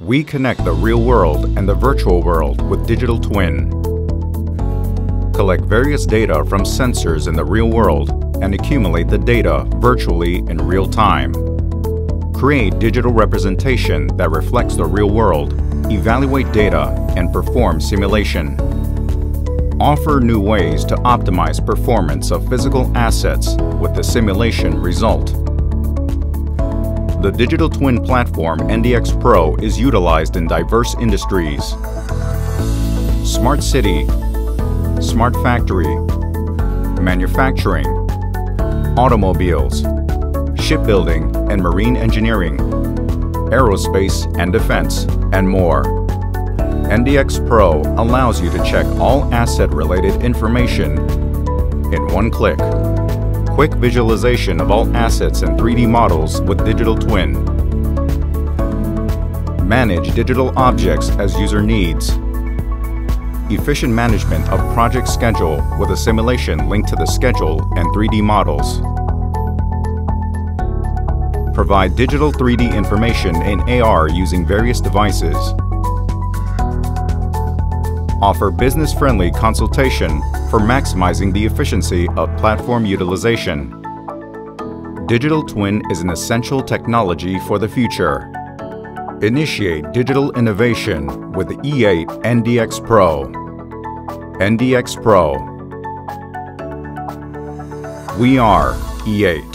We connect the real world and the virtual world with Digital Twin. Collect various data from sensors in the real world and accumulate the data virtually in real time. Create digital representation that reflects the real world, evaluate data, and perform simulation. Offer new ways to optimize performance of physical assets with the simulation result. The Digital Twin platform NDX Pro is utilized in diverse industries. Smart City, Smart Factory, Manufacturing, Automobiles, Shipbuilding and Marine Engineering, Aerospace and Defense, and more. NDX Pro allows you to check all asset-related information in one click quick visualization of all assets and 3D models with Digital Twin. Manage digital objects as user needs. Efficient management of project schedule with a simulation linked to the schedule and 3D models. Provide digital 3D information in AR using various devices. Offer business-friendly consultation for maximizing the efficiency of platform utilization. Digital Twin is an essential technology for the future. Initiate digital innovation with the E8 NDX Pro. NDX Pro. We are E8.